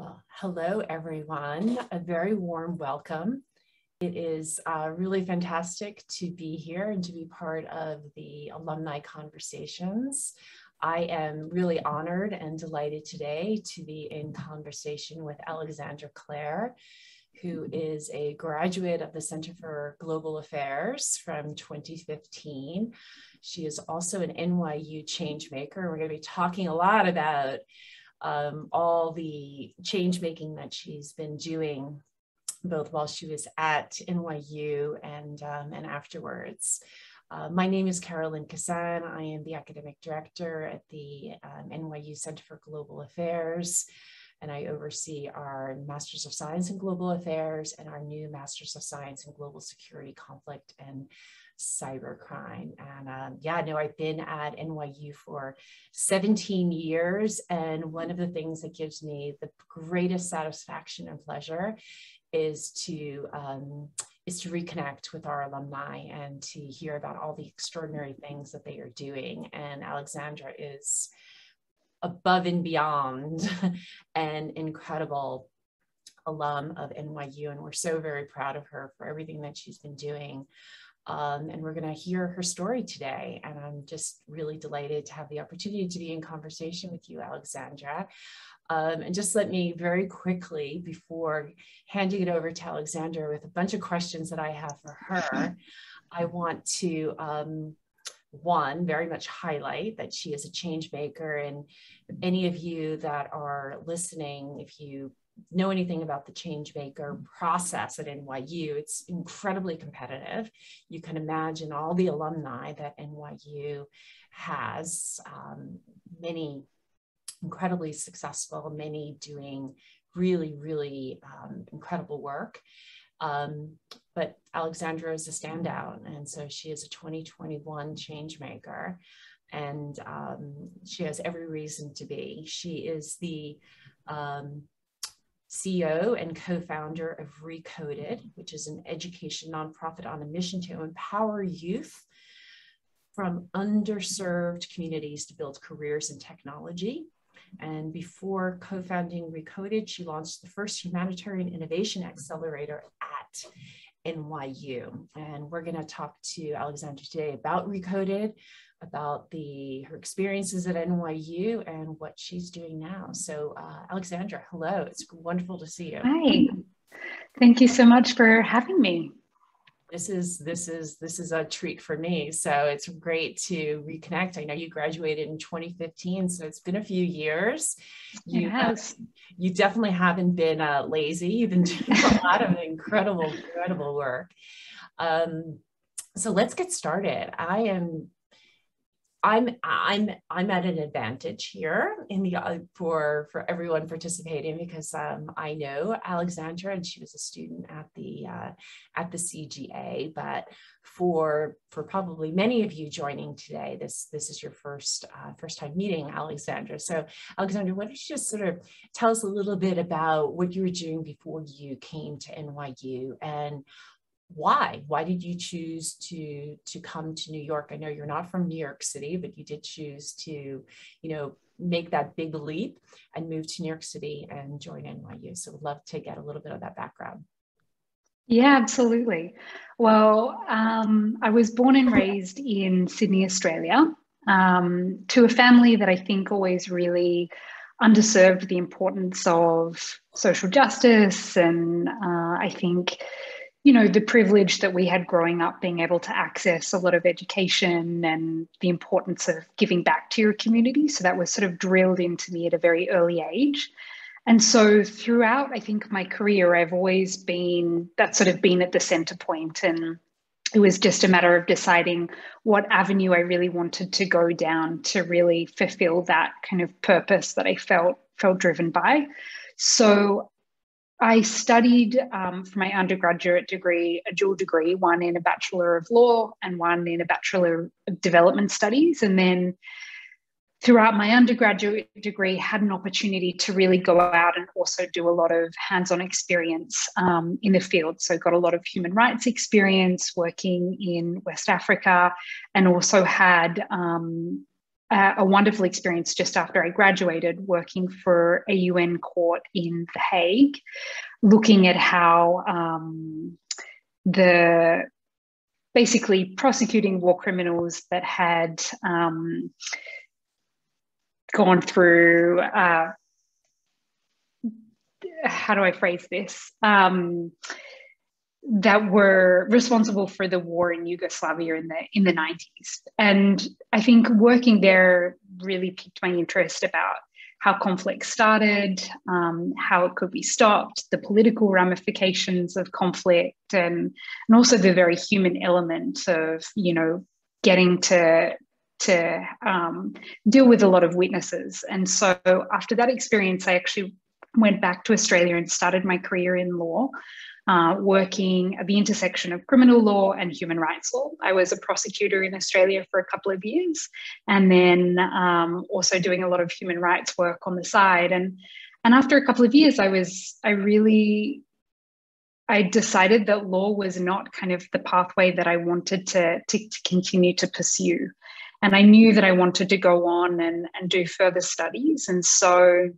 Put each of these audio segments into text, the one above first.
Well, hello, everyone. A very warm welcome. It is uh, really fantastic to be here and to be part of the alumni conversations. I am really honored and delighted today to be in conversation with Alexandra Clare, who is a graduate of the Center for Global Affairs from 2015. She is also an NYU changemaker. We're going to be talking a lot about um, all the change making that she's been doing, both while she was at NYU and, um, and afterwards. Uh, my name is Carolyn Kissane. I am the academic director at the um, NYU Center for Global Affairs, and I oversee our Masters of Science in Global Affairs and our new Masters of Science in Global Security, Conflict, and cybercrime. And um, yeah, no, I've been at NYU for 17 years. And one of the things that gives me the greatest satisfaction and pleasure is to um, is to reconnect with our alumni and to hear about all the extraordinary things that they are doing. And Alexandra is above and beyond an incredible alum of NYU. And we're so very proud of her for everything that she's been doing. Um, and we're going to hear her story today. And I'm just really delighted to have the opportunity to be in conversation with you, Alexandra. Um, and just let me very quickly, before handing it over to Alexandra with a bunch of questions that I have for her, I want to um, one, very much highlight that she is a change maker. And any of you that are listening, if you know anything about the change maker process at NYU, it's incredibly competitive. You can imagine all the alumni that NYU has, um, many incredibly successful, many doing really, really um, incredible work. Um, but Alexandra is a standout. And so she is a 2021 change maker and um, she has every reason to be. She is the um, CEO and co-founder of Recoded, which is an education nonprofit on a mission to empower youth from underserved communities to build careers in technology. And before co-founding Recoded, she launched the first humanitarian innovation accelerator at NYU. And we're going to talk to Alexandra today about Recoded, about the her experiences at NYU and what she's doing now. So, uh, Alexandra, hello. It's wonderful to see you. Hi. Thank you so much for having me. This is this is this is a treat for me. So it's great to reconnect. I know you graduated in 2015, so it's been a few years. You yes. you definitely haven't been uh, lazy. You've been doing a lot of incredible, incredible work. Um, so let's get started. I am I'm I'm I'm at an advantage here in the uh, for for everyone participating because um, I know Alexandra and she was a student at the uh, at the CGA, but for for probably many of you joining today, this this is your first uh, first time meeting Alexandra. So Alexandra, why don't you just sort of tell us a little bit about what you were doing before you came to NYU and why? Why did you choose to to come to new york? I know you're not from new york city but you did choose to you know make that big leap and move to new york city and join nyu so would love to get a little bit of that background. Yeah absolutely. Well um, i was born and raised in sydney australia um, to a family that i think always really underserved the importance of social justice and uh, i think you know the privilege that we had growing up being able to access a lot of education and the importance of giving back to your community. So that was sort of drilled into me at a very early age. And so throughout i think my career i've always been that sort of been at the center point. And it was just a matter of deciding what avenue i really wanted to go down to really fulfill that kind of purpose that i felt felt driven by. So I studied um, for my undergraduate degree, a dual degree, one in a Bachelor of Law and one in a Bachelor of Development Studies. And then throughout my undergraduate degree, had an opportunity to really go out and also do a lot of hands-on experience um, in the field. So got a lot of human rights experience working in West Africa and also had um, a wonderful experience just after I graduated working for a UN court in The Hague, looking at how um, the basically prosecuting war criminals that had um, gone through uh, how do I phrase this? Um, that were responsible for the war in Yugoslavia in the in the 90s. And I think working there really piqued my interest about how conflict started, um, how it could be stopped, the political ramifications of conflict, and and also the very human element of you know getting to to um, deal with a lot of witnesses. And so after that experience, I actually went back to Australia and started my career in law uh, working at the intersection of criminal law and human rights law. I was a prosecutor in Australia for a couple of years, and then um, also doing a lot of human rights work on the side. And and after a couple of years, I was I really I decided that law was not kind of the pathway that I wanted to, to, to continue to pursue. And I knew that I wanted to go on and, and do further studies. And so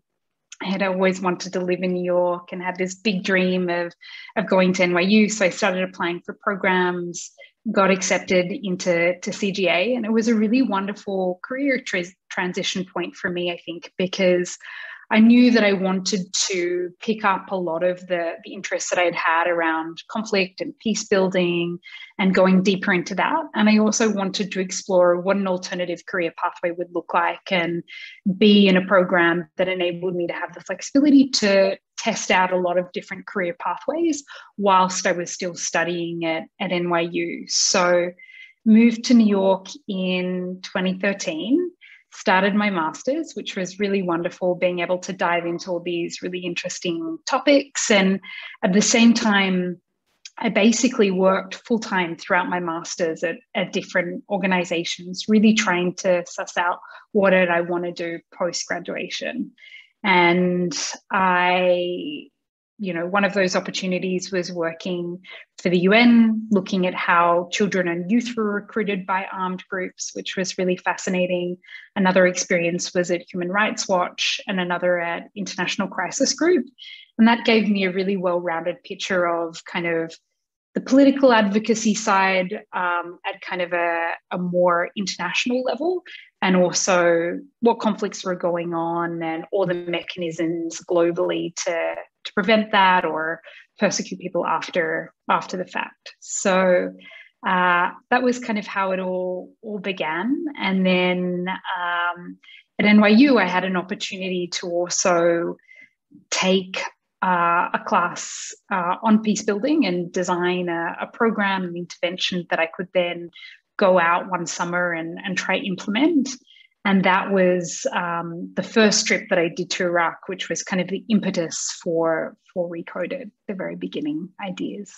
I had always wanted to live in New York and had this big dream of, of going to NYU. So I started applying for programs, got accepted into to CGA, and it was a really wonderful career tra- transition point for me, I think, because I knew that I wanted to pick up a lot of the, the interests that I had had around conflict and peace building and going deeper into that. And I also wanted to explore what an alternative career pathway would look like and be in a program that enabled me to have the flexibility to test out a lot of different career pathways whilst I was still studying at, at NYU. So moved to New York in 2013 started my master's, which was really wonderful, being able to dive into all these really interesting topics. And at the same time, I basically worked full time throughout my master's at, at different organizations, really trying to suss out what did I want to do post graduation. And I you know, one of those opportunities was working for the UN, looking at how children and youth were recruited by armed groups, which was really fascinating. Another experience was at Human Rights Watch and another at International Crisis Group. And that gave me a really well rounded picture of kind of the political advocacy side um, at kind of a, a more international level, and also what conflicts were going on and all the mechanisms globally to, to prevent that or persecute people after after the fact. So uh, that was kind of how it all all began, and then um, at NYU, I had an opportunity to also take uh, a class uh, on peace building and design a, a program and intervention that I could then go out one summer and, and try implement. And that was um, the first trip that I did to Iraq, which was kind of the impetus for for Recoded, the very beginning ideas.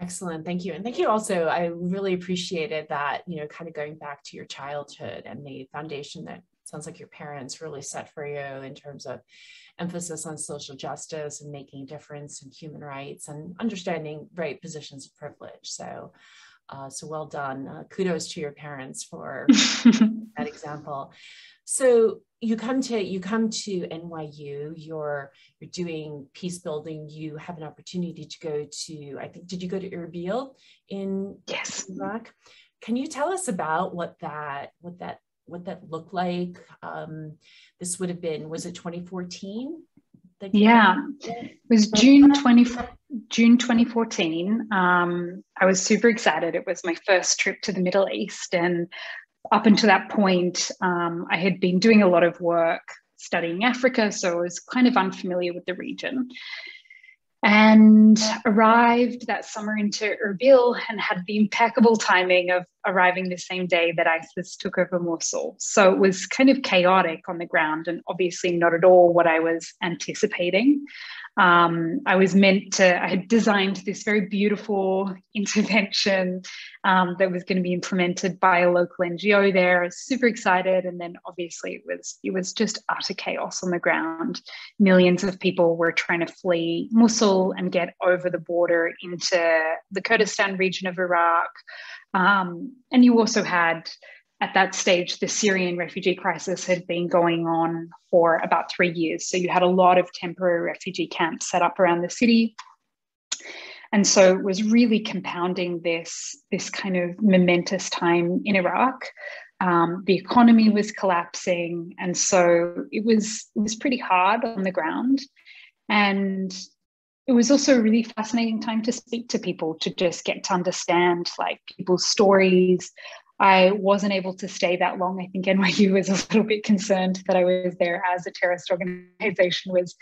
Excellent. Thank you. And thank you also. I really appreciated that, you know, kind of going back to your childhood and the foundation that sounds like your parents really set for you in terms of emphasis on social justice and making a difference in human rights and understanding right positions of privilege. So, uh, so well done. Uh, kudos to your parents for that example. So you come to you come to NYU. You're you're doing peace building. You have an opportunity to go to. I think did you go to Erbil in yes Iraq? Can you tell us about what that what that what that looked like. Um, this would have been, was it 2014? Yeah, it was June 20, June 2014. Um, I was super excited. It was my first trip to the Middle East. And up until that point, um, I had been doing a lot of work studying Africa. So I was kind of unfamiliar with the region and arrived that summer into Erbil and had the impeccable timing of arriving the same day that ISIS took over Mosul. So it was kind of chaotic on the ground and obviously not at all what I was anticipating. Um, I was meant to, I had designed this very beautiful intervention um, that was going to be implemented by a local NGO there. I was super excited. And then obviously it was, it was just utter chaos on the ground. Millions of people were trying to flee Mosul and get over the border into the Kurdistan region of Iraq. Um, and you also had at that stage, the Syrian refugee crisis had been going on for about three years. So you had a lot of temporary refugee camps set up around the city. And so it was really compounding this, this kind of momentous time in Iraq. Um, the economy was collapsing. And so it was, it was pretty hard on the ground. And it was also a really fascinating time to speak to people to just get to understand like people's stories I wasn't able to stay that long. I think NYU was a little bit concerned that I was there as a terrorist organization was,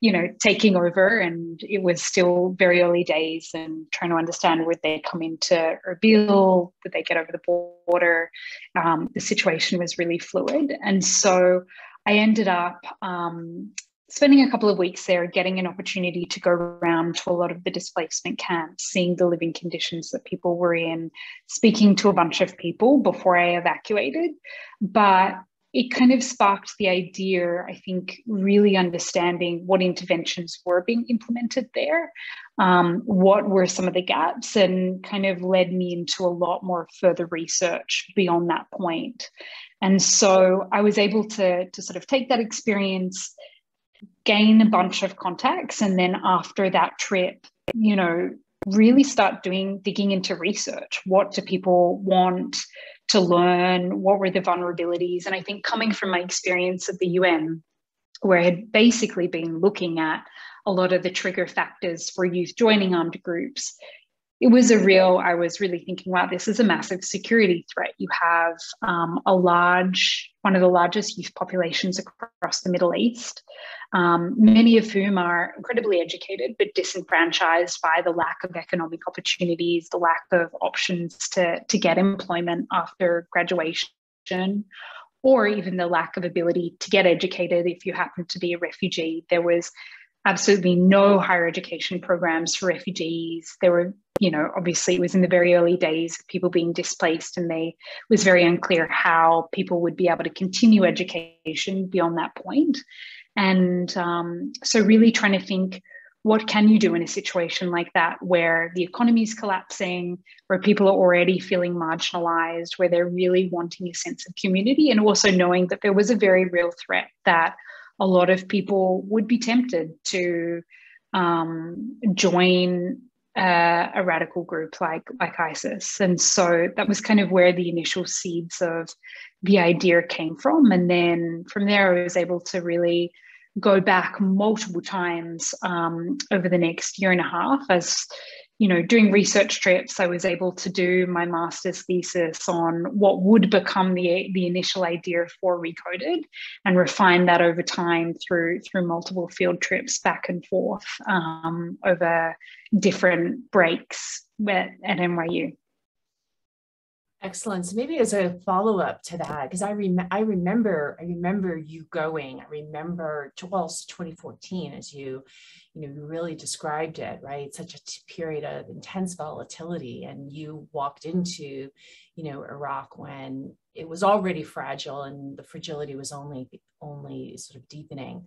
you know, taking over, and it was still very early days and trying to understand would they come into Erbil, would they get over the border? Um, the situation was really fluid, and so I ended up um, spending a couple of weeks there, getting an opportunity to go around to a lot of the displacement camps, seeing the living conditions that people were in, speaking to a bunch of people before I evacuated. But it kind of sparked the idea, I think, really understanding what interventions were being implemented there, um, what were some of the gaps, and kind of led me into a lot more further research beyond that point. And so I was able to, to sort of take that experience gain a bunch of contacts and then after that trip you know really start doing digging into research. What do people want to learn? What were the vulnerabilities? And i think coming from my experience at the un where i had basically been looking at a lot of the trigger factors for youth joining armed groups it was a real, I was really thinking, wow, this is a massive security threat. You have um, a large, one of the largest youth populations across the Middle East, um, many of whom are incredibly educated but disenfranchised by the lack of economic opportunities, the lack of options to, to get employment after graduation or even the lack of ability to get educated if you happen to be a refugee. There was absolutely no higher education programs for refugees. There were you know, obviously it was in the very early days of people being displaced, and they was very unclear how people would be able to continue education beyond that point. And um, so, really trying to think what can you do in a situation like that where the economy is collapsing, where people are already feeling marginalized, where they're really wanting a sense of community, and also knowing that there was a very real threat that a lot of people would be tempted to um, join uh, a radical group like like ISIS, and so that was kind of where the initial seeds of the idea came from, and then from there I was able to really go back multiple times um, over the next year and a half as you know, doing research trips, I was able to do my master's thesis on what would become the, the initial idea for Recoded and refine that over time through through multiple field trips back and forth um, over different breaks at, at NYU. Excellent. So maybe as a follow up to that, because I, rem- I remember I remember you going. I remember well, 2014 as you you know you really described it right. Such a t- period of intense volatility, and you walked into you know Iraq when it was already fragile, and the fragility was only only sort of deepening.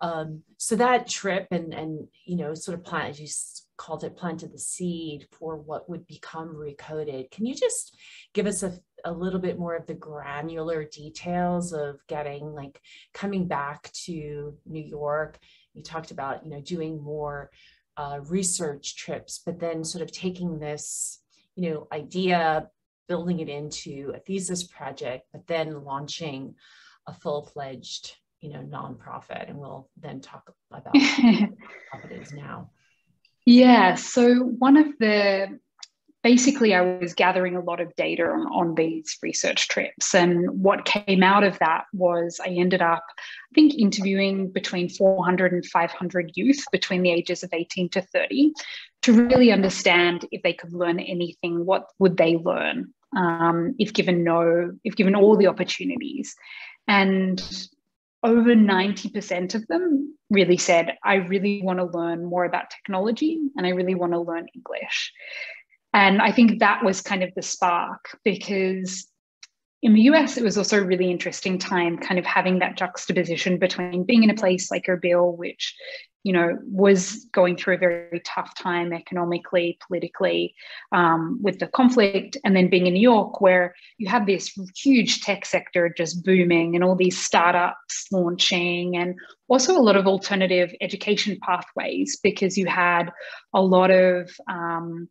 Um, so that trip and and you know sort of plan as you called it planted the seed for what would become recoded. Can you just give us a, a little bit more of the granular details of getting like coming back to New York? You talked about, you know, doing more uh, research trips, but then sort of taking this, you know, idea, building it into a thesis project, but then launching a full-fledged, you know, nonprofit. And we'll then talk about what it is now. Yeah. So one of the basically I was gathering a lot of data on, on these research trips. And what came out of that was I ended up, I think, interviewing between 400 and 500 youth between the ages of 18 to 30 to really understand if they could learn anything, what would they learn um, if given no, if given all the opportunities. And over 90% of them really said, I really want to learn more about technology and I really want to learn English. And I think that was kind of the spark because in the US, it was also a really interesting time, kind of having that juxtaposition between being in a place like Erbil, which you know, was going through a very tough time economically, politically, um, with the conflict, and then being in New York, where you have this huge tech sector just booming and all these startups launching, and also a lot of alternative education pathways because you had a lot of um,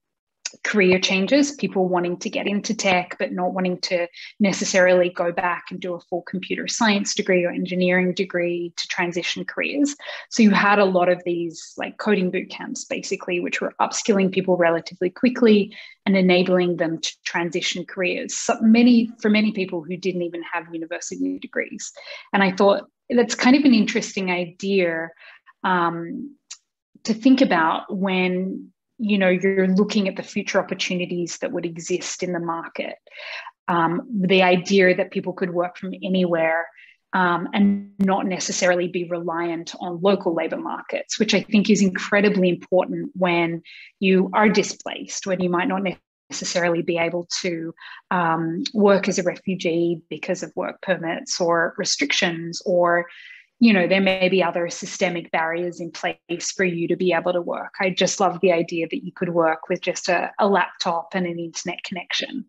career changes, people wanting to get into tech, but not wanting to necessarily go back and do a full computer science degree or engineering degree to transition careers. So you had a lot of these like coding boot camps, basically, which were upskilling people relatively quickly and enabling them to transition careers. So many for many people who didn't even have university degrees. And I thought that's kind of an interesting idea um, to think about when you know you're looking at the future opportunities that would exist in the market. Um, the idea that people could work from anywhere um, and not necessarily be reliant on local labor markets which i think is incredibly important when you are displaced when you might not necessarily be able to um, work as a refugee because of work permits or restrictions or you know there may be other systemic barriers in place for you to be able to work i just love the idea that you could work with just a, a laptop and an internet connection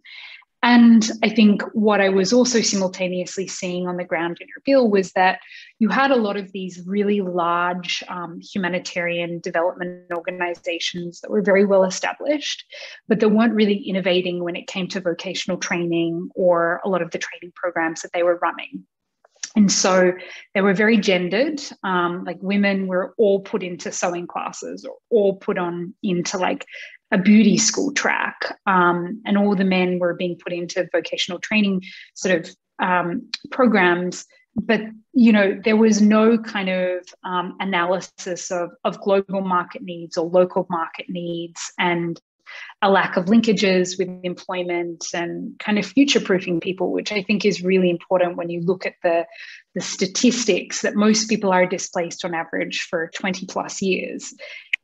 and I think what I was also simultaneously seeing on the ground in Erbil was that you had a lot of these really large um, humanitarian development organizations that were very well established, but they weren't really innovating when it came to vocational training or a lot of the training programs that they were running. And so they were very gendered. Um, like women were all put into sewing classes or all put on into like a beauty school track. Um, and all the men were being put into vocational training sort of um, programs. But you know there was no kind of um, analysis of, of global market needs or local market needs and a lack of linkages with employment and kind of future proofing people, which I think is really important when you look at the, the statistics that most people are displaced on average for 20 plus years.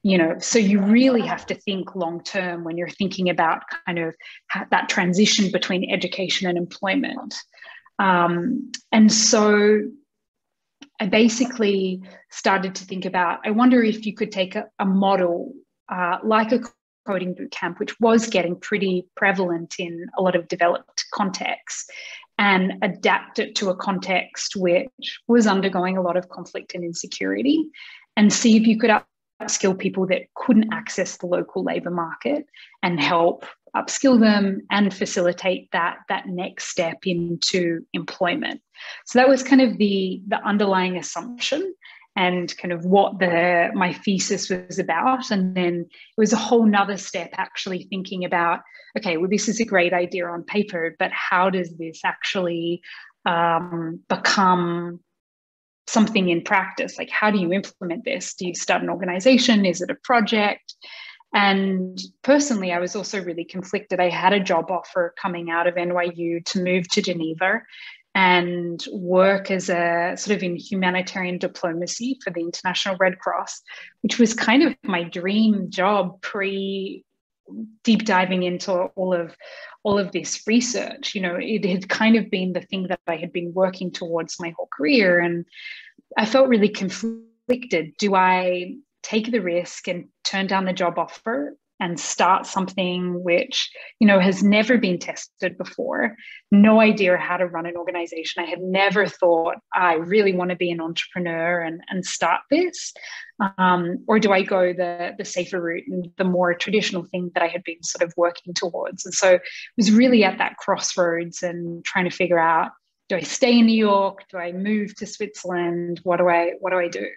You know, so you really have to think long term when you're thinking about kind of that transition between education and employment. Um, and so I basically started to think about I wonder if you could take a, a model uh, like a coding bootcamp, which was getting pretty prevalent in a lot of developed contexts, and adapt it to a context which was undergoing a lot of conflict and insecurity, and see if you could upskill people that couldn't access the local labor market and help upskill them and facilitate that that next step into employment. So that was kind of the the underlying assumption and kind of what the my thesis was about. And then it was a whole nother step actually thinking about okay well this is a great idea on paper but how does this actually um, become something in practice? Like how do you implement this? Do you start an organization? Is it a project? And personally i was also really conflicted. I had a job offer coming out of nyu to move to geneva and work as a sort of in humanitarian diplomacy for the International Red Cross, which was kind of my dream job pre deep diving into all of all of this research. You know, it had kind of been the thing that I had been working towards my whole career. And I felt really conflicted. Do I take the risk and turn down the job offer and start something which you know has never been tested before. No idea how to run an organization. I had never thought i really want to be an entrepreneur and, and start this. Um, or do i go the the safer route and the more traditional thing that i had been sort of working towards? And so it was really at that crossroads and trying to figure out do i stay in new york? Do i move to switzerland? What do i what do i do?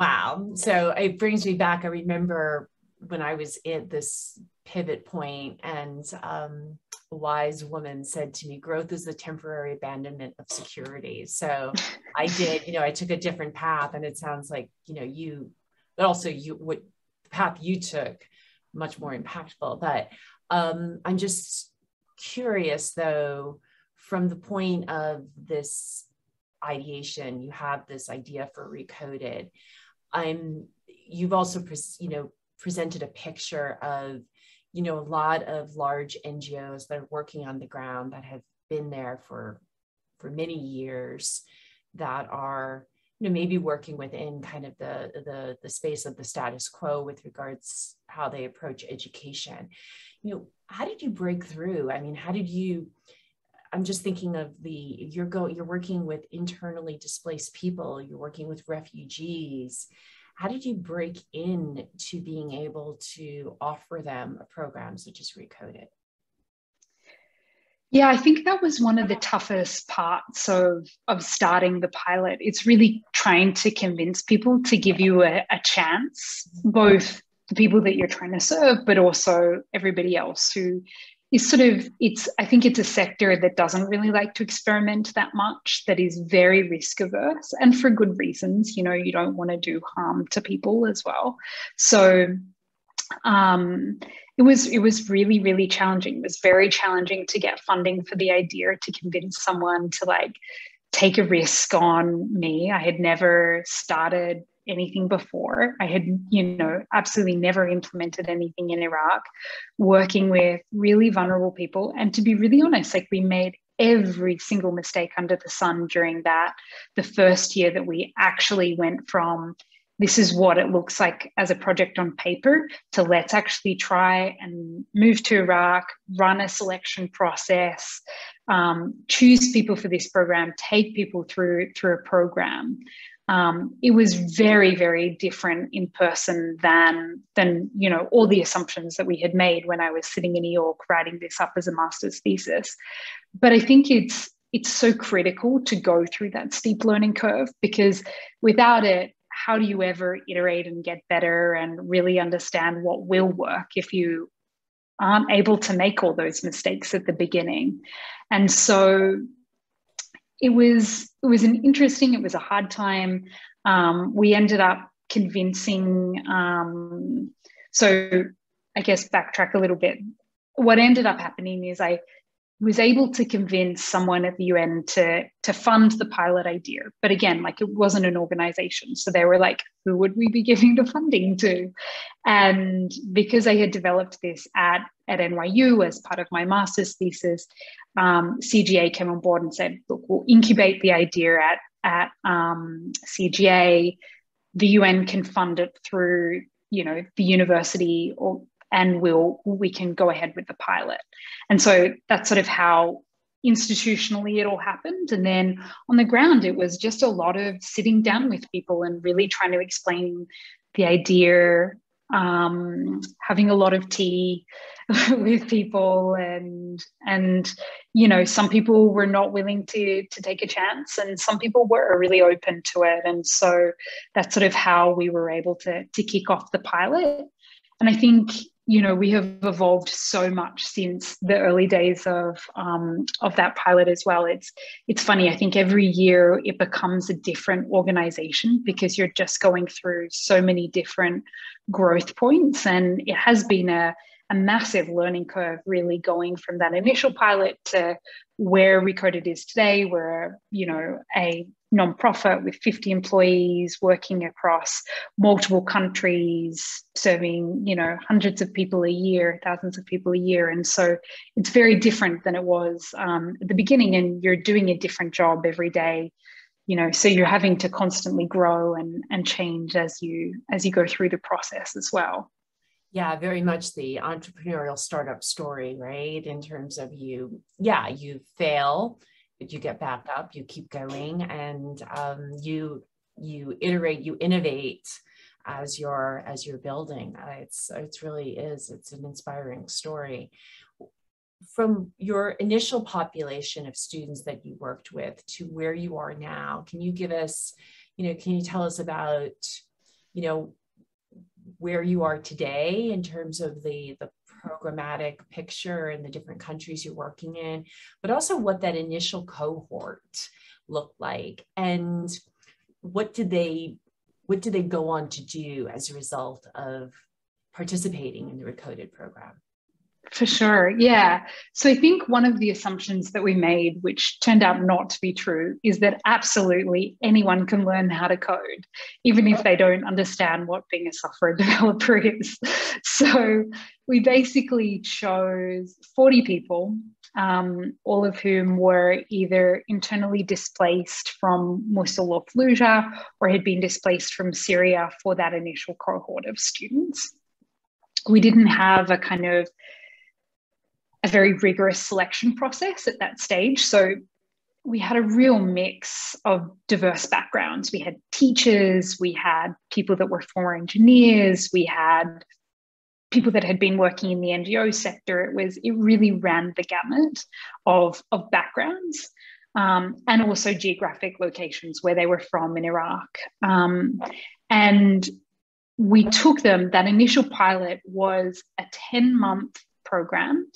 Wow. So it brings me back. I remember when I was at this pivot point and um, a wise woman said to me, growth is the temporary abandonment of security. So I did, you know, I took a different path and it sounds like, you know, you, but also you, what the path you took much more impactful. But um, I'm just curious though, from the point of this ideation, you have this idea for recoded. I'm, you've also, you know, presented a picture of you know a lot of large ngos that are working on the ground that have been there for for many years that are you know maybe working within kind of the the the space of the status quo with regards how they approach education. You know how did you break through? I mean how did you i'm just thinking of the you're go you're working with internally displaced people you're working with refugees how did you break in to being able to offer them a program such as recoded yeah, I think that was one of the toughest parts of, of starting the pilot. It's really trying to convince people to give you a, a chance, both the people that you're trying to serve, but also everybody else who is sort of it's i think it's a sector that doesn't really like to experiment that much that is very risk averse and for good reasons you know you don't want to do harm to people as well. So um, it was it was really really challenging. It was very challenging to get funding for the idea to convince someone to like take a risk on me. I had never started anything before i had you know absolutely never implemented anything in iraq working with really vulnerable people and to be really honest like we made every single mistake under the sun during that the first year that we actually went from this is what it looks like as a project on paper to let's actually try and move to Iraq, run a selection process, um, choose people for this program, take people through through a program. Um, it was very very different in person than than you know all the assumptions that we had made when I was sitting in New York writing this up as a master's thesis. But I think it's it's so critical to go through that steep learning curve because without it how do you ever iterate and get better and really understand what will work if you aren't able to make all those mistakes at the beginning and so it was it was an interesting it was a hard time. Um, we ended up convincing um, so i guess backtrack a little bit. What ended up happening is i was able to convince someone at the UN to to fund the pilot idea. But again, like it wasn't an organization. So they were like, who would we be giving the funding to? And because I had developed this at, at NYU as part of my master's thesis, um, CGA came on board and said, look, we'll incubate the idea at, at um, CGA. The UN can fund it through, you know, the university or and we'll we can go ahead with the pilot. And so that's sort of how institutionally it all happened. And then on the ground, it was just a lot of sitting down with people and really trying to explain the idea, um, having a lot of tea with people and and you know some people were not willing to to take a chance and some people were really open to it and so that's sort of how we were able to to kick off the pilot and i think you know we have evolved so much since the early days of um, of that pilot as well it's it's funny i think every year it becomes a different organization because you're just going through so many different growth points and it has been a a massive learning curve really going from that initial pilot to where Recoded is today. We're, you know, a nonprofit with 50 employees working across multiple countries, serving, you know, hundreds of people a year, thousands of people a year. And so it's very different than it was um, at the beginning. And you're doing a different job every day you know so you're having to constantly grow and and change as you as you go through the process as well yeah very much the entrepreneurial startup story right in terms of you yeah you fail you get back up you keep going and um, you you iterate you innovate as you're as you're building. Uh, it's it's really is it's an inspiring story. From your initial population of students that you worked with to where you are now can you give us you know can you tell us about you know where you are today in terms of the the programmatic picture and the different countries you're working in, but also what that initial cohort looked like. And what did they what did they go on to do as a result of participating in the recoded program For sure. Yeah. So I think one of the assumptions that we made, which turned out not to be true, is that absolutely anyone can learn how to code, even if they don't understand what being a software developer is. So we basically chose 40 people, um, all of whom were either internally displaced from Mosul or Fallujah or had been displaced from Syria for that initial cohort of students. We didn't have a kind of a very rigorous selection process at that stage. So we had a real mix of diverse backgrounds. We had teachers, we had people that were former engineers, we had people that had been working in the NGO sector. It was it really ran the gamut of, of backgrounds. Um, and also geographic locations where they were from in Iraq. Um, and we took them, that initial pilot was a 10 month program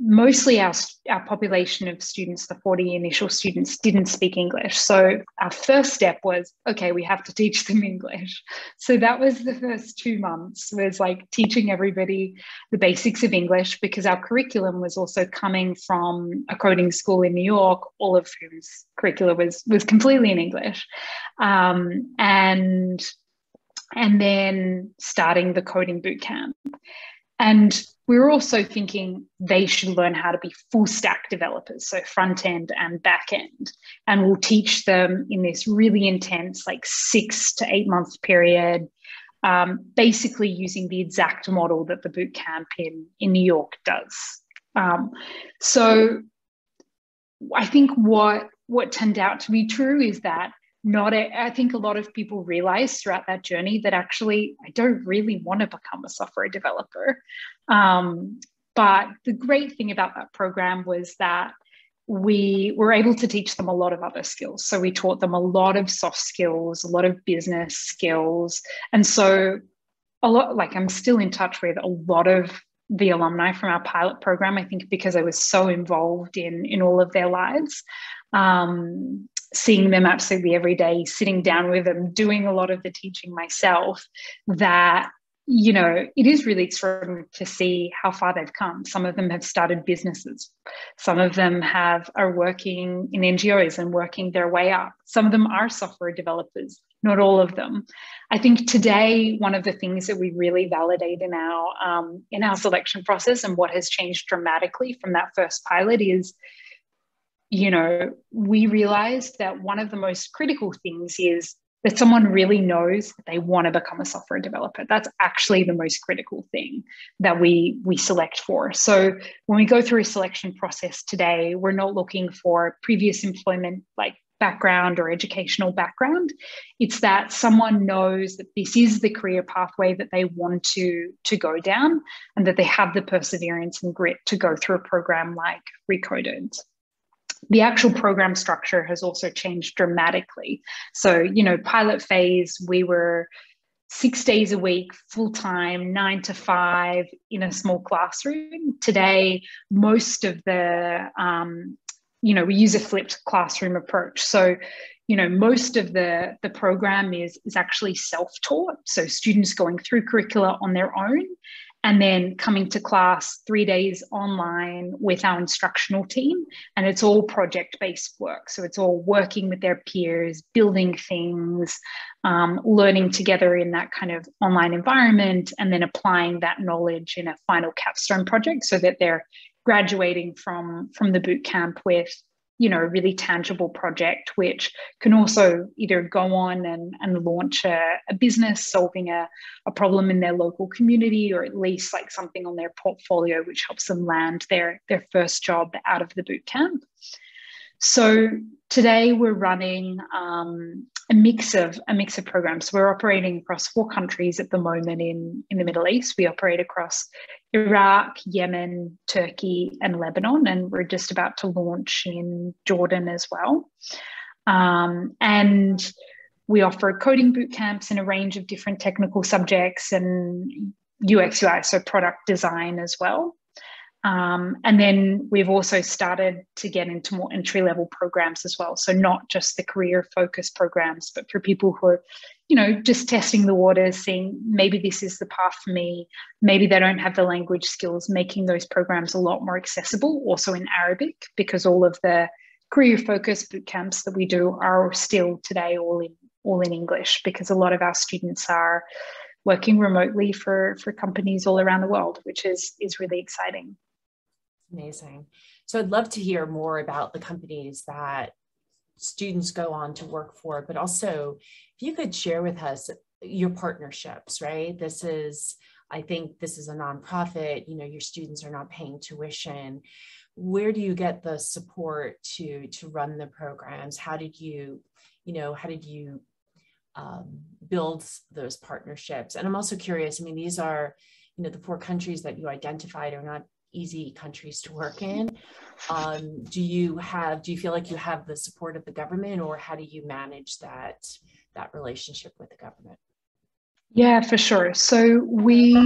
mostly our, our population of students, the 40 initial students, didn't speak English. So our first step was, okay, we have to teach them English. So that was the first two months, was like teaching everybody the basics of English because our curriculum was also coming from a coding school in New York, all of whose curricula was, was completely in English. Um, and, and then starting the coding boot camp. And we were also thinking they should learn how to be full stack developers, so front end and back end. And we'll teach them in this really intense, like six to eight month period, um, basically using the exact model that the boot camp in, in New York does. Um, so I think what what turned out to be true is that not a, I think a lot of people realize throughout that journey that actually I don't really want to become a software developer. Um, but the great thing about that program was that we were able to teach them a lot of other skills. So we taught them a lot of soft skills, a lot of business skills. And so a lot like I'm still in touch with a lot of the alumni from our pilot program, I think because I was so involved in in all of their lives. Um, seeing them absolutely every day, sitting down with them, doing a lot of the teaching myself, that you know, it is really extraordinary to see how far they've come. Some of them have started businesses. Some of them have are working in NGOs and working their way up. Some of them are software developers, not all of them. I think today one of the things that we really validate in our um, in our selection process and what has changed dramatically from that first pilot is you know, we realized that one of the most critical things is that someone really knows that they want to become a software developer. That's actually the most critical thing that we we select for. So when we go through a selection process today, we're not looking for previous employment like background or educational background. It's that someone knows that this is the career pathway that they want to, to go down and that they have the perseverance and grit to go through a program like Recoded the actual program structure has also changed dramatically. So, you know, pilot phase, we were six days a week, full time, nine to five in a small classroom. Today, most of the, um, you know, we use a flipped classroom approach. So, you know, most of the, the program is, is actually self taught. So, students going through curricula on their own and then coming to class three days online with our instructional team. And it's all project based work. So it's all working with their peers, building things, um, learning together in that kind of online environment, and then applying that knowledge in a final capstone project so that they're graduating from, from the boot camp with you know, really tangible project, which can also either go on and, and launch a, a business solving a, a problem in their local community, or at least like something on their portfolio, which helps them land their, their first job out of the boot camp. So today we're running um, a mix of a mix of programs. We're operating across four countries at the moment in, in the Middle East. We operate across Iraq, Yemen, Turkey, and Lebanon, and we're just about to launch in Jordan as well. Um, and we offer coding boot camps in a range of different technical subjects and UX UI, so product design as well. Um, and then we've also started to get into more entry level programs as well. So, not just the career focused programs, but for people who are, you know, just testing the waters, seeing maybe this is the path for me, maybe they don't have the language skills, making those programs a lot more accessible, also in Arabic, because all of the career focused boot camps that we do are still today all in all in English because a lot of our students are working remotely for for companies all around the world, which is is really exciting. Amazing. So I'd love to hear more about the companies that students go on to work for, but also if you could share with us your partnerships, right? This is, I think this is a nonprofit, you know, your students are not paying tuition. Where do you get the support to to run the programs? How did you, you know, how did you um, build those partnerships? And I'm also curious, I mean, these are, you know, the four countries that you identified are not easy countries to work in. Um, do you have, do you feel like you have the support of the government or how do you manage that, that relationship with the government? Yeah, for sure. So we,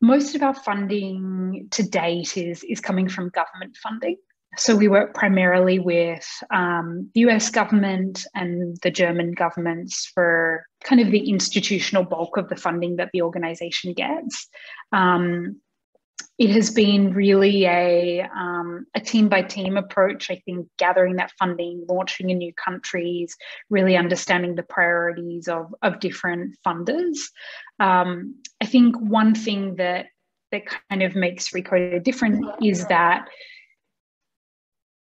most of our funding to date is, is coming from government funding. So we work primarily with um, the US government and the German governments for kind of the institutional bulk of the funding that the organization gets. Um, it has been really a, um, a team by team approach. I think gathering that funding, launching in new countries, really understanding the priorities of, of different funders. Um, I think one thing that that kind of makes Recoded different is that,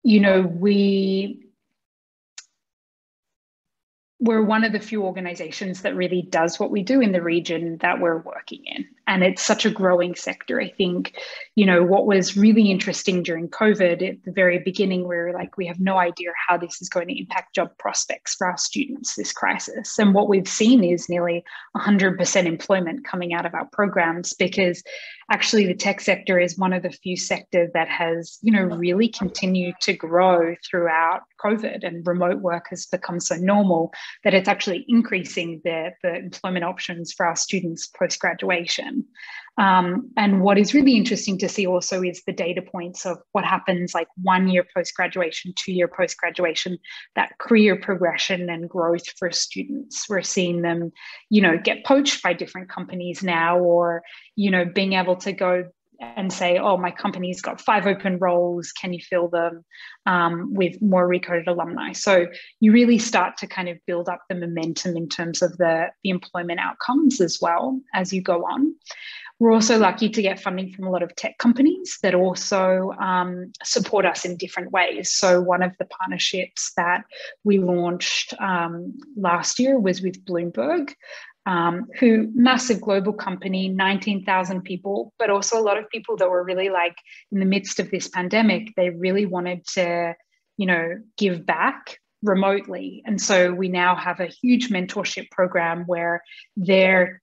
you know, we we're one of the few organizations that really does what we do in the region that we're working in and it's such a growing sector i think you know what was really interesting during covid at the very beginning we were like we have no idea how this is going to impact job prospects for our students this crisis. And what we've seen is nearly 100% employment coming out of our programs because actually the tech sector is one of the few sectors that has you know really continued to grow throughout covid and remote work has become so normal that it's actually increasing the, the employment options for our students post graduation um, and what is really interesting to see also is the data points of what happens like one year post graduation, two year post graduation, that career progression and growth for students. We're seeing them, you know, get poached by different companies now, or, you know, being able to go and say, oh, my company's got five open roles. Can you fill them um, with more recoded alumni? So you really start to kind of build up the momentum in terms of the, the employment outcomes as well as you go on. We're also lucky to get funding from a lot of tech companies that also um, support us in different ways. So, one of the partnerships that we launched um, last year was with Bloomberg. Um, who massive global company 19,000 people but also a lot of people that were really like in the midst of this pandemic they really wanted to you know give back remotely. And so we now have a huge mentorship program where they're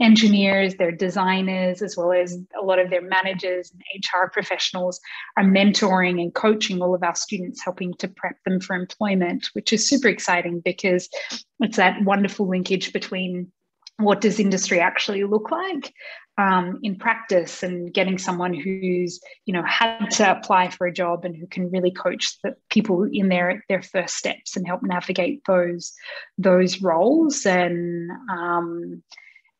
engineers, their designers, as well as a lot of their managers and HR professionals are mentoring and coaching all of our students, helping to prep them for employment, which is super exciting because it's that wonderful linkage between what does industry actually look like um, in practice and getting someone who's you know had to apply for a job and who can really coach the people in their their first steps and help navigate those those roles and um,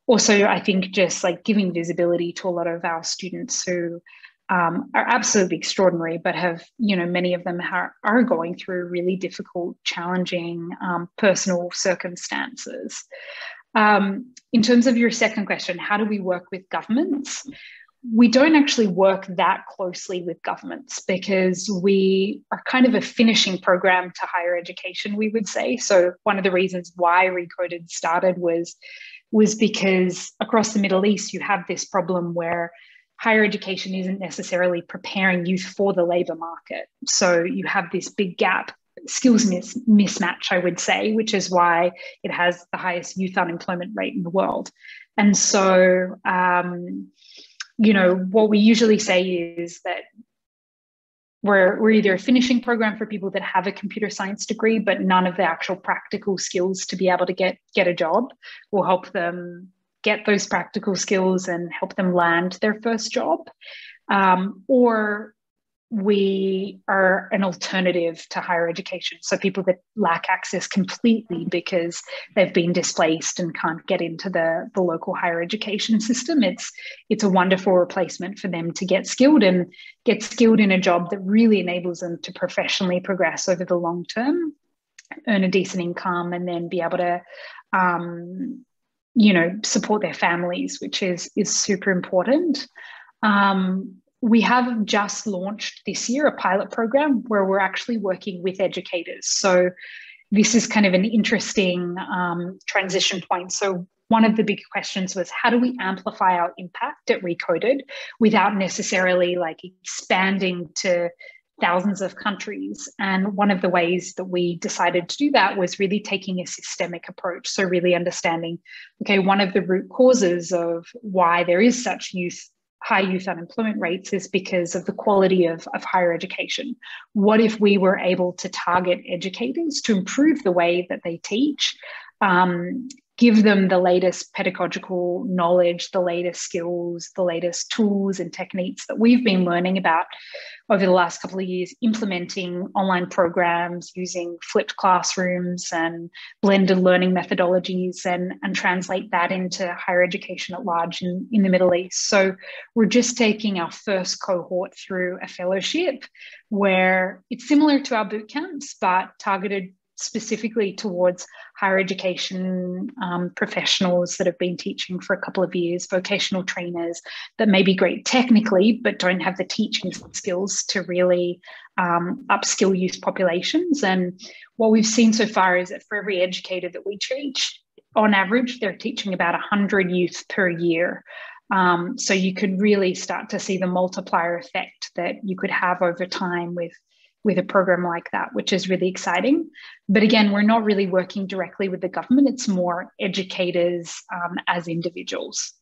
also, I think just like giving visibility to a lot of our students who um, are absolutely extraordinary, but have, you know, many of them are, are going through really difficult, challenging um, personal circumstances. Um, in terms of your second question, how do we work with governments? We don't actually work that closely with governments because we are kind of a finishing program to higher education, we would say. So, one of the reasons why Recoded started was was because across the Middle East, you have this problem where higher education isn't necessarily preparing youth for the labor market. So you have this big gap, skills mis- mismatch, I would say, which is why it has the highest youth unemployment rate in the world. And so, um, you know, what we usually say is that we're, we're either a finishing program for people that have a computer science degree but none of the actual practical skills to be able to get get a job will help them get those practical skills and help them land their first job um, or we are an alternative to higher education. So people that lack access completely because they've been displaced and can't get into the, the local higher education system. It's it's a wonderful replacement for them to get skilled and get skilled in a job that really enables them to professionally progress over the long term, earn a decent income, and then be able to um, you know support their families, which is is super important. Um, we have just launched this year a pilot program where we're actually working with educators. So this is kind of an interesting um, transition point. So one of the big questions was how do we amplify our impact at Recoded without necessarily like expanding to thousands of countries. And one of the ways that we decided to do that was really taking a systemic approach. So, really understanding okay, one of the root causes of why there is such youth high youth unemployment rates is because of the quality of, of higher education. What if we were able to target educators to improve the way that they teach, um, give them the latest pedagogical knowledge, the latest skills, the latest tools and techniques that we've been learning about over the last couple of years, implementing online programs using flipped classrooms and blended learning methodologies and, and translate that into higher education at large in, in the Middle East. So we're just taking our first cohort through a fellowship where it's similar to our boot camps, but targeted specifically towards higher education um, professionals that have been teaching for a couple of years, vocational trainers that may be great technically, but don't have the teaching skills to really um, upskill youth populations. And what we've seen so far is that for every educator that we teach, on average, they're teaching about 100 youth per year. Um, so you could really start to see the multiplier effect that you could have over time with with a program like that, which is really exciting. But again, we're not really working directly with the government, it's more educators um, as individuals.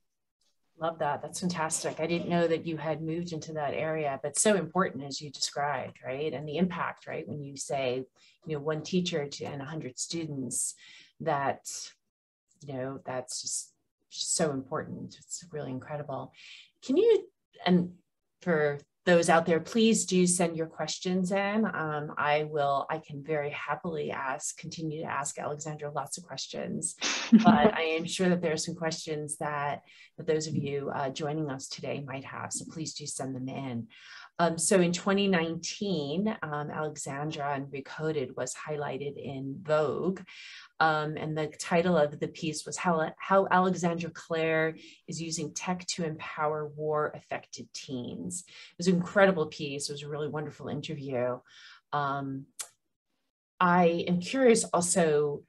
Love that. That's fantastic. I didn't know that you had moved into that area, but so important as you described, right? And the impact, right? When you say, you know, one teacher to and 100 students, that, you know, that's just, just so important. It's really incredible. Can you, and for those out there, please do send your questions in. Um, I will, I can very happily ask, continue to ask Alexandra lots of questions, but I am sure that there are some questions that, that those of you uh, joining us today might have. So please do send them in. Um, so in 2019, um, Alexandra and Recoded was highlighted in Vogue. Um, and the title of the piece was how, how Alexandra Clare is using tech to empower war affected teens. It was an incredible piece. It was a really wonderful interview. Um, I am curious also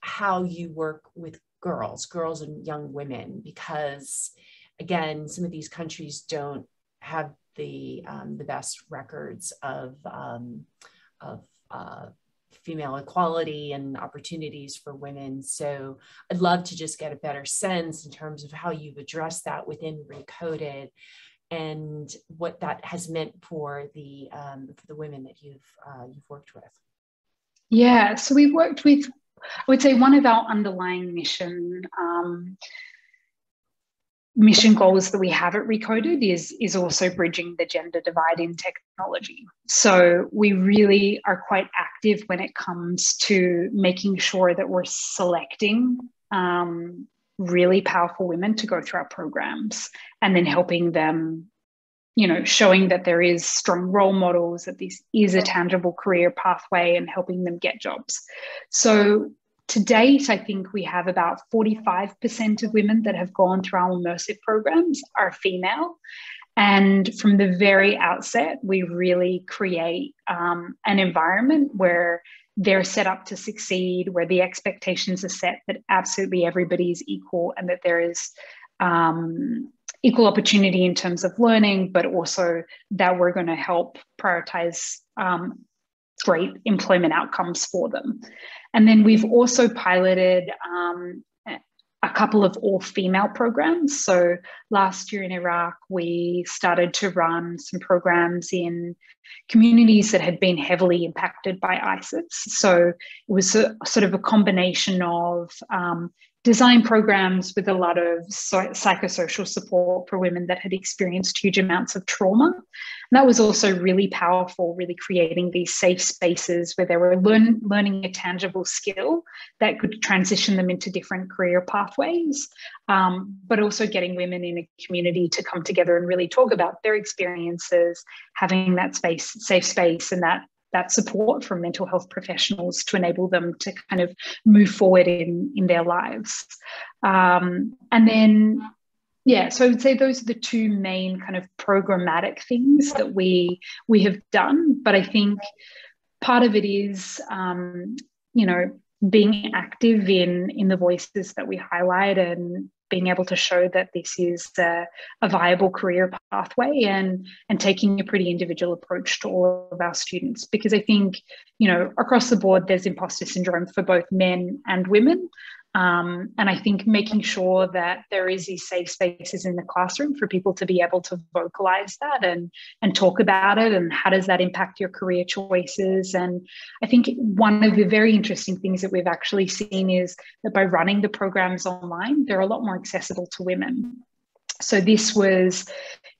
how you work with girls, girls and young women, because again, some of these countries don't have the um, the best records of um, of uh, female equality and opportunities for women. So I'd love to just get a better sense in terms of how you've addressed that within Recoded and what that has meant for the um, for the women that you've uh, you've worked with. Yeah, so we've worked with, I would say, one of our underlying mission um, mission goals that we have at Recoded is, is also bridging the gender divide in technology. So we really are quite active when it comes to making sure that we're selecting um, really powerful women to go through our programs and then helping them you know showing that there is strong role models that this is a tangible career pathway and helping them get jobs so to date, I think we have about 45% of women that have gone through our immersive programs are female. And from the very outset, we really create um, an environment where they're set up to succeed, where the expectations are set that absolutely everybody is equal and that there is um, equal opportunity in terms of learning, but also that we're going to help prioritize um, great employment outcomes for them. And then we've also piloted um, a couple of all female programs. So last year in Iraq, we started to run some programs in communities that had been heavily impacted by ISIS. So it was a, sort of a combination of um, design programs with a lot of psychosocial support for women that had experienced huge amounts of trauma. And that was also really powerful, really creating these safe spaces where they were learn, learning a tangible skill that could transition them into different career pathways, um, but also getting women in a community to come together and really talk about their experiences, having that space, safe space, and that that support from mental health professionals to enable them to kind of move forward in in their lives. Um, and then yeah so i would say those are the two main kind of programmatic things that we we have done. But i think part of it is um, you know being active in in the voices that we highlight and being able to show that this is a, a, viable career pathway and and taking a pretty individual approach to all of our students. Because i think you know across the board there's imposter syndrome for both men and women um, and I think making sure that there is these safe spaces in the classroom for people to be able to vocalize that and and talk about it and how does that impact your career choices. And I think one of the very interesting things that we've actually seen is that by running the programs online, they're a lot more accessible to women. So this was,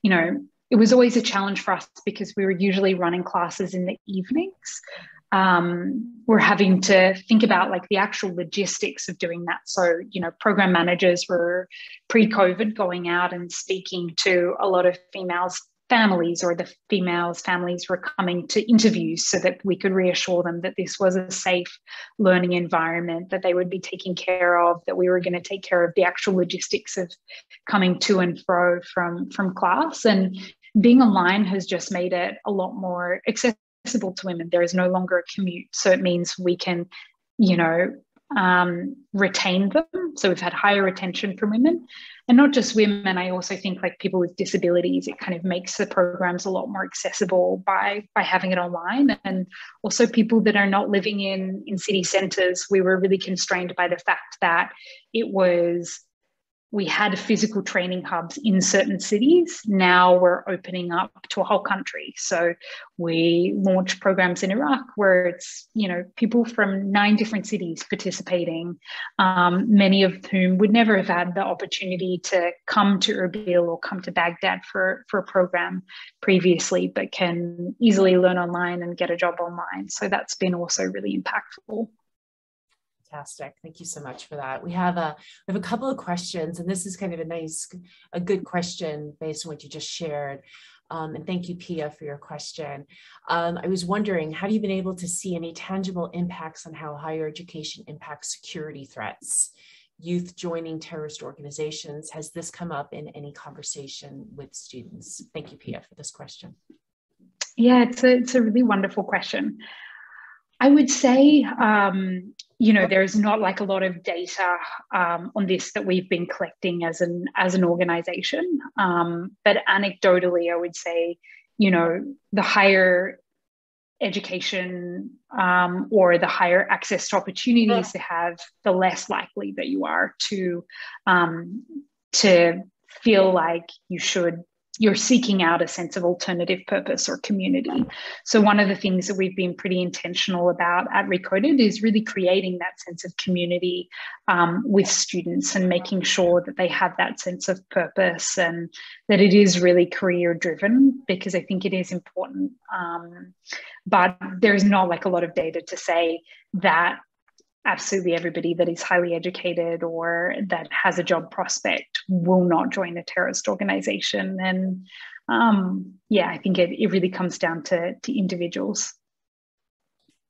you know, it was always a challenge for us because we were usually running classes in the evenings um, we're having to think about like the actual logistics of doing that. So, you know, program managers were pre COVID going out and speaking to a lot of females families or the females families were coming to interviews so that we could reassure them that this was a safe learning environment that they would be taken care of that we were going to take care of the actual logistics of coming to and fro from from class and being online has just made it a lot more accessible accessible to women. There is no longer a commute. So it means we can, you know, um, retain them. So we've had higher retention from women. And not just women, I also think like people with disabilities, it kind of makes the programs a lot more accessible by by having it online. And also people that are not living in in city centres, we were really constrained by the fact that it was we had physical training hubs in certain cities. Now we're opening up to a whole country. So we launched programs in Iraq where it's, you know, people from nine different cities participating, um, many of whom would never have had the opportunity to come to Erbil or come to Baghdad for, for a program previously, but can easily learn online and get a job online. So that's been also really impactful. Fantastic. Thank you so much for that. We have a we have a couple of questions, and this is kind of a nice, a good question based on what you just shared. Um, and thank you, Pia, for your question. Um, I was wondering, have you been able to see any tangible impacts on how higher education impacts security threats? Youth joining terrorist organizations, has this come up in any conversation with students? Thank you, Pia, for this question. Yeah, it's a, it's a really wonderful question. I would say um, you know there is not like a lot of data um, on this that we've been collecting as an as an organization. Um, but anecdotally i would say you know the higher education um, or the higher access to opportunities to have the less likely that you are to um, to feel like you should you're seeking out a sense of alternative purpose or community. So, one of the things that we've been pretty intentional about at Recoded is really creating that sense of community um, with students and making sure that they have that sense of purpose and that it is really career driven because I think it is important. Um, but there is not like a lot of data to say that absolutely everybody that is highly educated or that has a job prospect will not join a terrorist organization. And um, yeah, I think it, it really comes down to, to individuals.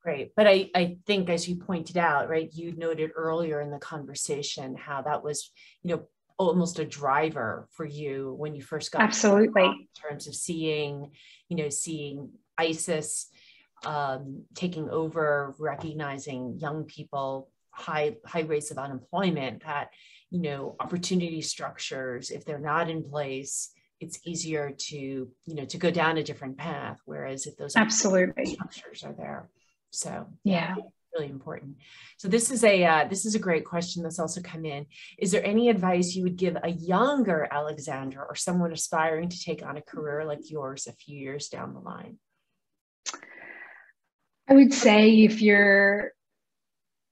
Great. But I, I think, as you pointed out, right, you noted earlier in the conversation how that was, you know, almost a driver for you when you first got absolutely in terms of seeing, you know, seeing ISIS um, taking over, recognizing young people, high high rates of unemployment, that you know opportunity structures, if they're not in place, it's easier to you know to go down a different path. Whereas if those absolutely structures are there, so yeah. Really important. So this is a uh, this is a great question that's also come in. Is there any advice you would give a younger Alexandra or someone aspiring to take on a career like yours a few years down the line? I would say if you're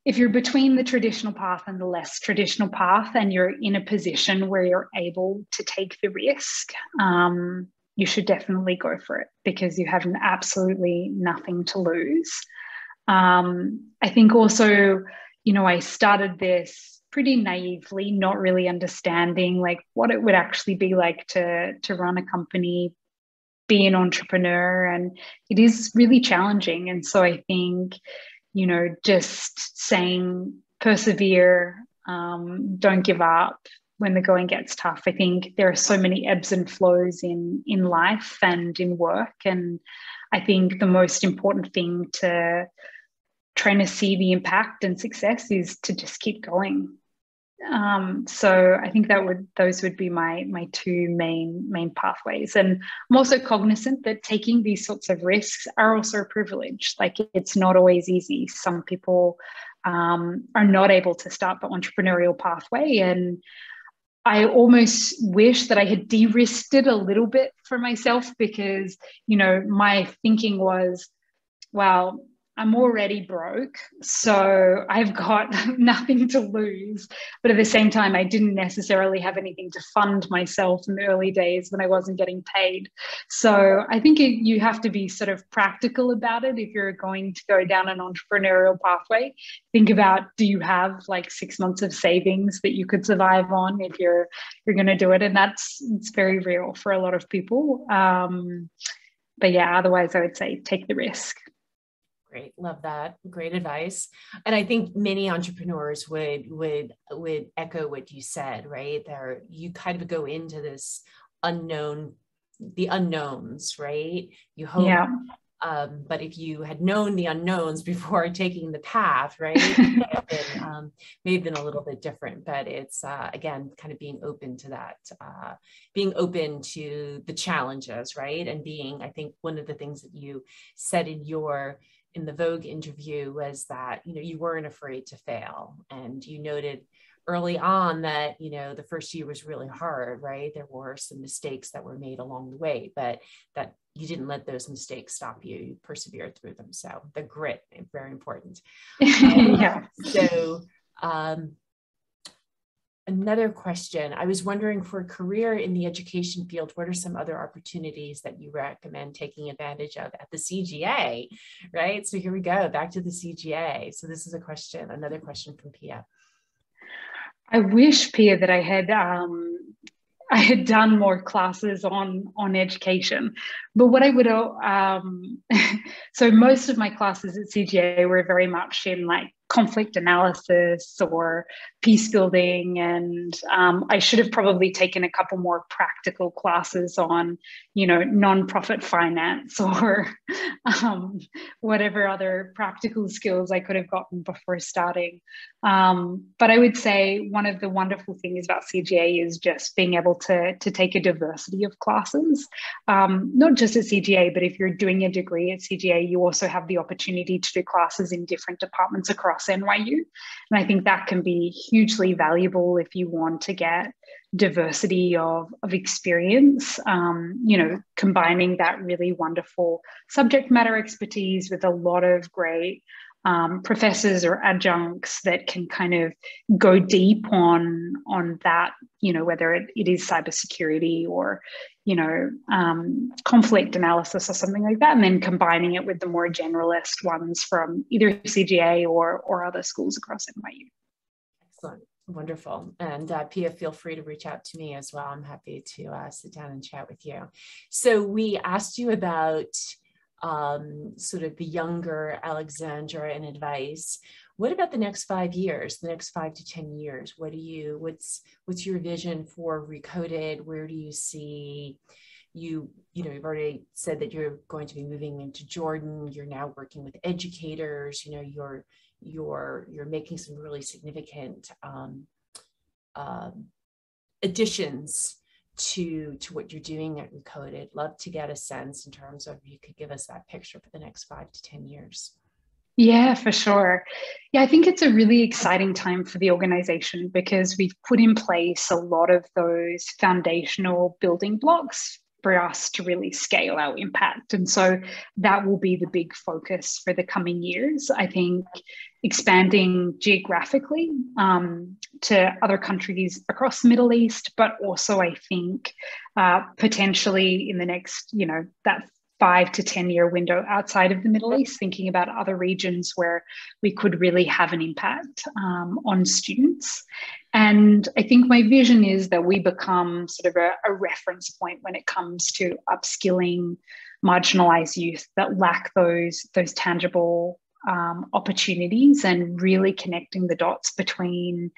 if you're between the traditional path and the less traditional path and you're in a position where you're able to take the risk um, you should definitely go for it because you have absolutely nothing to lose. Um, i think also you know i started this pretty naively not really understanding like what it would actually be like to to run a company be an entrepreneur and it is really challenging. And so i think you know just saying persevere um, don't give up when the going gets tough. I think there are so many ebbs and flows in in life and in work and i think the most important thing to trying to see the impact and success is to just keep going um, so I think that would those would be my my two main main pathways. And I'm also cognizant that taking these sorts of risks are also a privilege. Like it's not always easy. Some people um, are not able to start the entrepreneurial pathway, and I almost wish that I had de-risked it a little bit for myself because you know my thinking was, well, I'm already broke, so I've got nothing to lose. But at the same time, I didn't necessarily have anything to fund myself in the early days when I wasn't getting paid. So I think it, you have to be sort of practical about it if you're going to go down an entrepreneurial pathway. Think about do you have like six months of savings that you could survive on if you're you're going to do it, and that's it's very real for a lot of people. Um, but yeah, otherwise, I would say take the risk. Great, love that. Great advice. And I think many entrepreneurs would would would echo what you said, right? There you kind of go into this unknown, the unknowns, right? You hope yeah. Um, but if you had known the unknowns before taking the path, right, been, um, may have been a little bit different. But it's uh, again kind of being open to that, uh, being open to the challenges, right, and being. I think one of the things that you said in your in the Vogue interview was that, you know, you weren't afraid to fail. And you noted early on that, you know, the first year was really hard, right? There were some mistakes that were made along the way, but that you didn't let those mistakes stop you. You persevered through them. So the grit, very important. Um, yeah. So, um, another question. I was wondering for a career in the education field, what are some other opportunities that you recommend taking advantage of at the CGA? Right. So here we go, back to the CGA. So this is a question, another question from Pia. I wish, Pia, that I had um, I had done more classes on on education, but what I would um, so most of my classes at CGA were very much in like conflict analysis or peace building. And um, I should have probably taken a couple more practical classes on, you know, nonprofit finance or um, whatever other practical skills I could have gotten before starting. Um, but I would say one of the wonderful things about CGA is just being able to, to take a diversity of classes, um, not just at CGA, but if you're doing a degree at CGA, you also have the opportunity to do classes in different departments across across NYU. And I think that can be hugely valuable if you want to get diversity of, of experience, um, you know, combining that really wonderful subject matter expertise with a lot of great um, professors or adjuncts that can kind of go deep on on that you know whether it, it is cybersecurity or you know um, conflict analysis or something like that and then combining it with the more generalist ones from either cga or or other schools across nyu excellent. Wonderful. And uh, pia feel free to reach out to me as well. I'm happy to uh, sit down and chat with you. So we asked you about um, sort of the younger Alexandra and advice. What about the next five years, the next five to 10 years? What do you, what's, what's your vision for Recoded? Where do you see you, you know, you've already said that you're going to be moving into Jordan. You're now working with educators, you know, you're, you're, you're making some really significant um, uh, additions to to what you're doing at Recoded. Love to get a sense in terms of you could give us that picture for the next five to 10 years. Yeah, for sure. Yeah, I think it's a really exciting time for the organization because we've put in place a lot of those foundational building blocks for us to really scale our impact. And so that will be the big focus for the coming years. I think expanding geographically um, to other countries across the Middle East, but also I think uh, potentially in the next, you know, that five to 10 year window outside of the Middle East, thinking about other regions where we could really have an impact um, on students. And I think my vision is that we become sort of a, a reference point when it comes to upskilling marginalized youth that lack those, those tangible um, opportunities and really connecting the dots between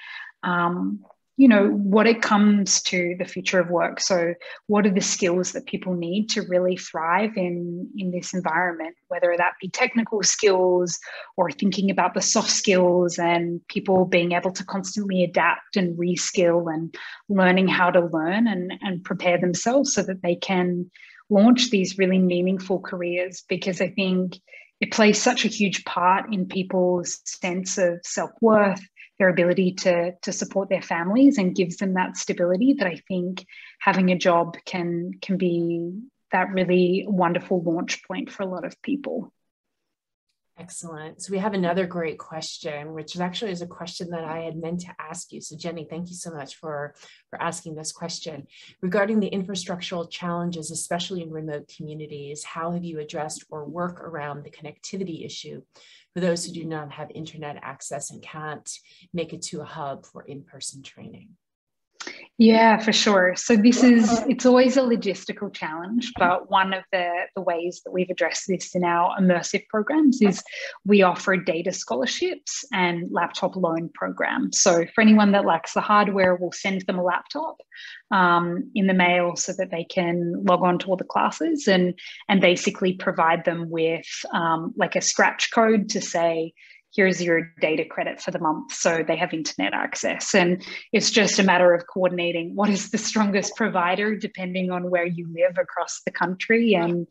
um, you know what it comes to the future of work. So what are the skills that people need to really thrive in in this environment whether that be technical skills or thinking about the soft skills and people being able to constantly adapt and reskill and learning how to learn and, and prepare themselves so that they can launch these really meaningful careers because i think it plays such a huge part in people's sense of self-worth their ability to to support their families and gives them that stability that I think having a job can can be that really wonderful launch point for a lot of people. Excellent. So we have another great question, which actually is a question that I had meant to ask you. So Jenny, thank you so much for, for asking this question. Regarding the infrastructural challenges, especially in remote communities, how have you addressed or work around the connectivity issue for those who do not have internet access and can't make it to a hub for in-person training? Yeah, for sure. So this is it's always a logistical challenge, but one of the, the ways that we've addressed this in our immersive programs is we offer data scholarships and laptop loan programs. So for anyone that lacks the hardware, we'll send them a laptop um, in the mail so that they can log on to all the classes and and basically provide them with um, like a scratch code to say here's your data credit for the month so they have internet access. And it's just a matter of coordinating what is the strongest provider depending on where you live across the country and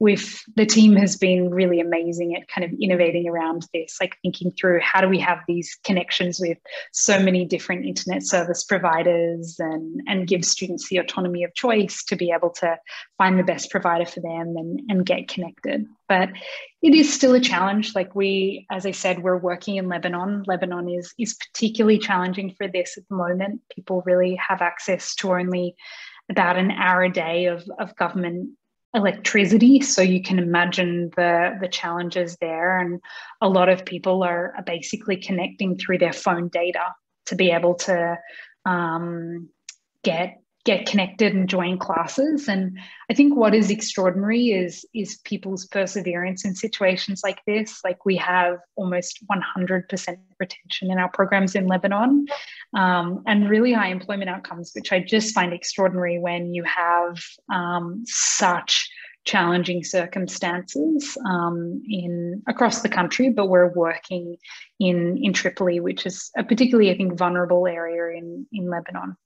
with the team has been really amazing at kind of innovating around this like thinking through how do we have these connections with so many different internet service providers and and give students the autonomy of choice to be able to find the best provider for them and and get connected. But it is still a challenge. Like we as i said we're working in lebanon. Lebanon is is particularly challenging for this at the moment. People really have access to only about an hour a day of, of government electricity so you can imagine the the challenges there. And a lot of people are, are basically connecting through their phone data to be able to um, get get connected and join classes. And i think what is extraordinary is is people's perseverance in situations like this. Like we have almost 100% retention in our programs in lebanon. Um, and really high employment outcomes which i just find extraordinary when you have um, such challenging circumstances um, in across the country, but we're working in in Tripoli, which is a particularly, I think, vulnerable area in in Lebanon.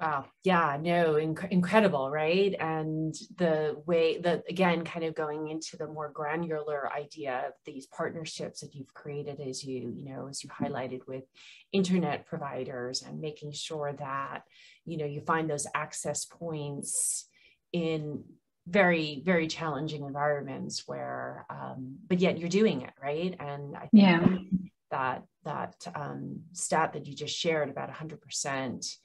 Wow. Yeah, no, inc- incredible, right? And the way that, again, kind of going into the more granular idea of these partnerships that you've created as you, you know, as you highlighted with internet providers and making sure that, you know, you find those access points in very, very challenging environments where, um, but yet you're doing it, right? And I think yeah. that, that um, stat that you just shared about 100%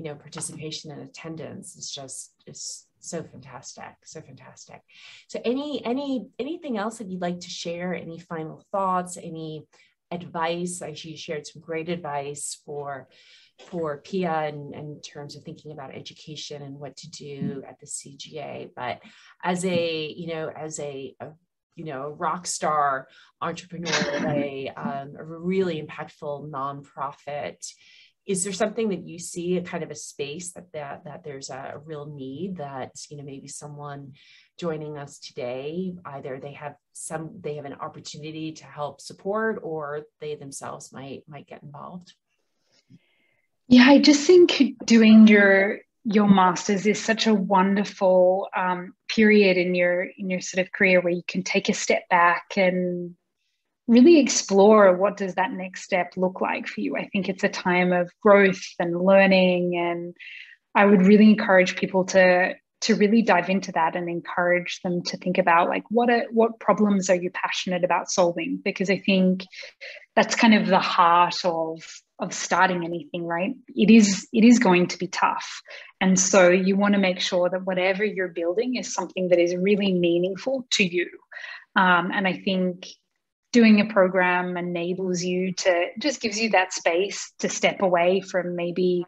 you know participation and attendance is just is so fantastic so fantastic. So any any anything else that you'd like to share? Any final thoughts? Any advice? I you shared some great advice for for pia in, in terms of thinking about education and what to do at the cga but as a you know as a, a you know a rock star entrepreneur a, um, a really impactful nonprofit is there something that you see a kind of a space that that, that there's a real need that you know maybe someone joining us today either they have some they have an opportunity to help support or they themselves might might get involved? Yeah i just think doing your your masters is such a wonderful um, period in your in your sort of career where you can take a step back and really explore what does that next step look like for you. I think it's a time of growth and learning and I would really encourage people to to really dive into that and encourage them to think about like what are what problems are you passionate about solving? Because i think that's kind of the heart of of starting anything right? It is it is going to be tough. And so you want to make sure that whatever you're building is something that is really meaningful to you. Um, and i think doing a program enables you to just gives you that space to step away from maybe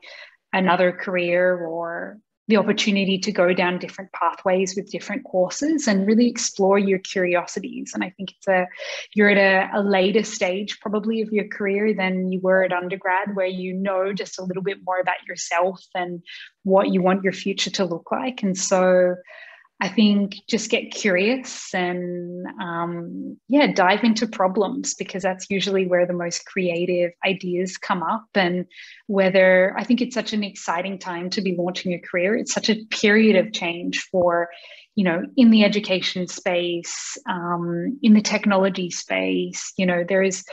another career or the opportunity to go down different pathways with different courses and really explore your curiosities. And I think it's a you're at a, a, later stage probably of your career than you were at undergrad, where you know just a little bit more about yourself and what you want your future to look like. And so I think just get curious and um, yeah, dive into problems because that's usually where the most creative ideas come up. And whether I think it's such an exciting time to be launching a career, it's such a period of change for, you know, in the education space, um, in the technology space. You know, there is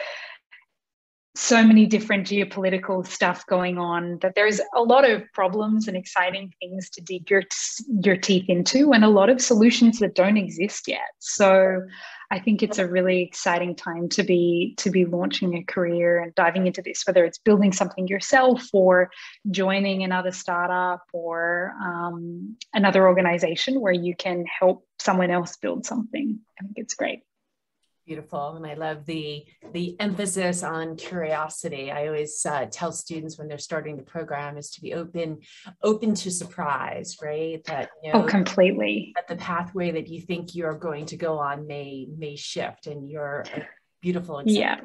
so many different geopolitical stuff going on that there's a lot of problems and exciting things to dig your your teeth into and a lot of solutions that don't exist yet. So i think it's a really exciting time to be to be launching a career and diving into this whether it's building something yourself or joining another startup or um, another organization where you can help someone else build something. I think it's great Beautiful, and I love the the emphasis on curiosity. I always uh, tell students when they're starting the program is to be open, open to surprise, right? That you know, oh, completely. That the pathway that you think you're going to go on may may shift, and you're beautiful. Yeah.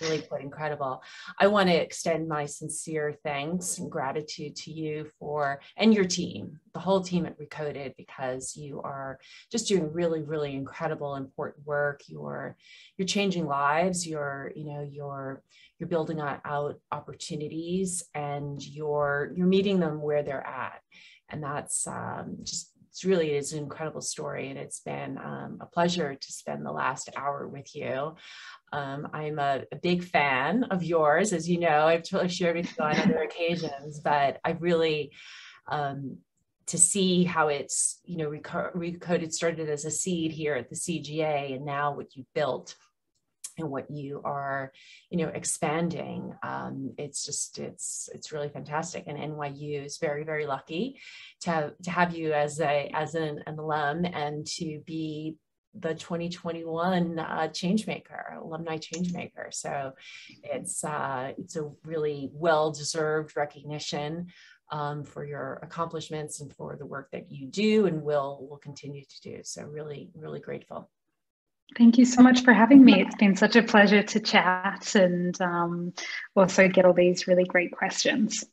Really quite incredible. I want to extend my sincere thanks and gratitude to you for and your team, the whole team at Recoded, because you are just doing really, really incredible, important work. You're you're changing lives. You're you know you're you're building out opportunities, and you're you're meeting them where they're at, and that's um, just it's really is an incredible story and it's been um, a pleasure to spend the last hour with you. Um, I'm a, a, big fan of yours, as you know, I've, I've shared with you on other occasions, but I really, um, to see how it's, you know, Recoded started as a seed here at the CGA and now what you built and what you are, you know, expanding. Um, it's just, it's, it's really fantastic. And NYU is very, very lucky to have, to have you as a, as an, an alum and to be the 2021 uh, changemaker, alumni changemaker. So it's uh, it's a really well-deserved recognition um, for your accomplishments and for the work that you do and will will continue to do. So really, really grateful. Thank you so much for having me. It's been such a pleasure to chat and um, also get all these really great questions.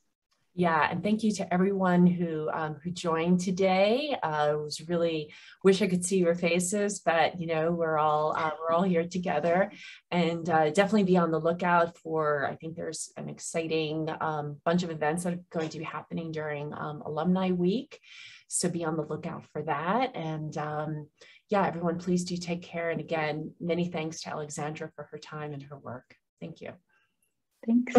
Yeah, and thank you to everyone who um, who joined today. Uh, I was really wish I could see your faces, but you know we're all uh, we're all here together, and uh, definitely be on the lookout for. I think there's an exciting um, bunch of events that are going to be happening during um, Alumni Week, so be on the lookout for that. And um, yeah, everyone, please do take care. And again, many thanks to Alexandra for her time and her work. Thank you. Thanks.